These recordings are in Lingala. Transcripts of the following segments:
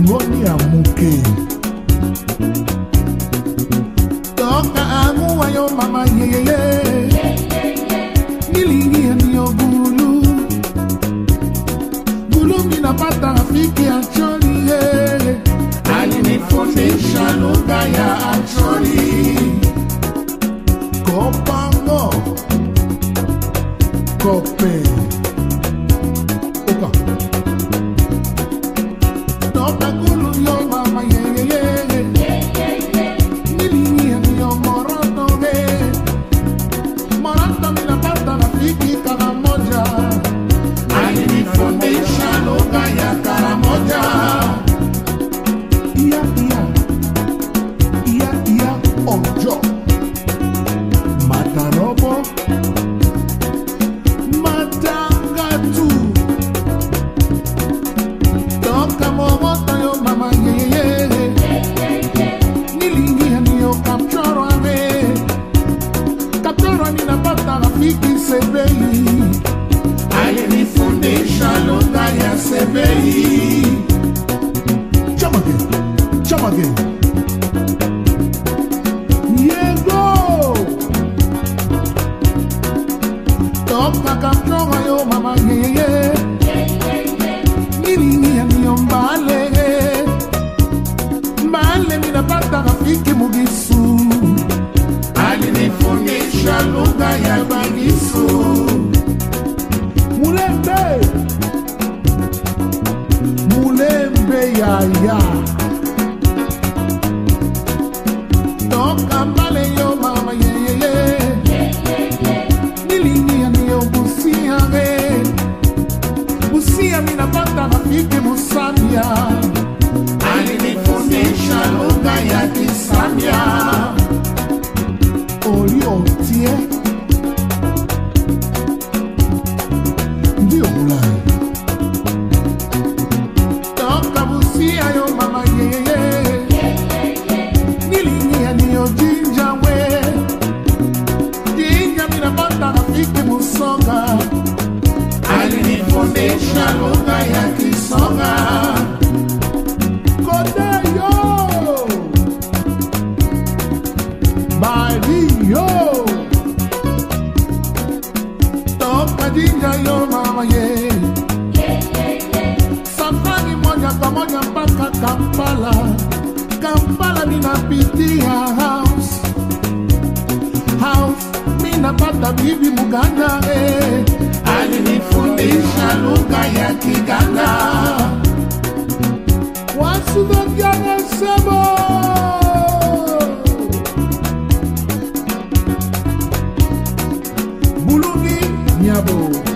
ngoni ya moke toka amuwa yo mama yeyeye nilingi yani yo gulu gulungi napata rafiki ya choli ye alinifundisha lugha ya acho yeah. Habibi Muganda eh. Alinifundisha lugha ya Kiganda wasunavyana sema Burundi nyabo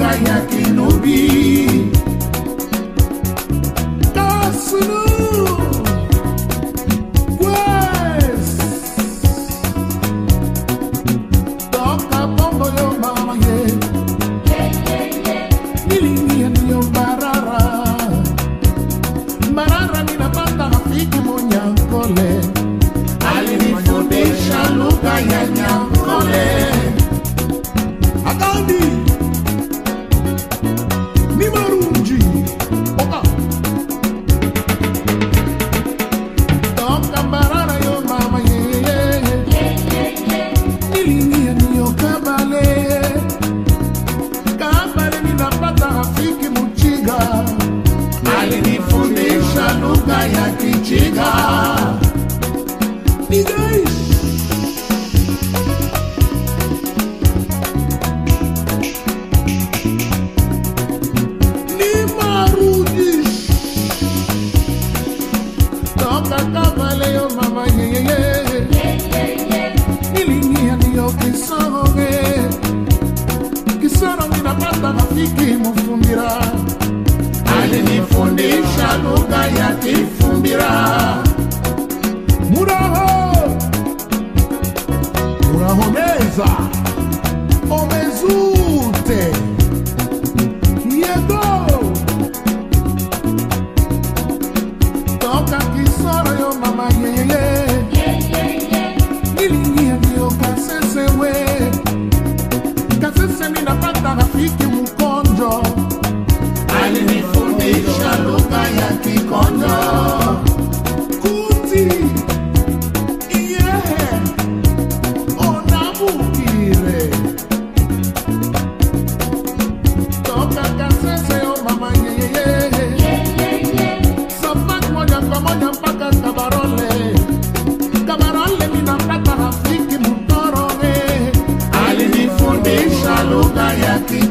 ngai akinobi tasunu tikimufumbira alinifundisha lugha ya kifumbira muraho urahoneza ti.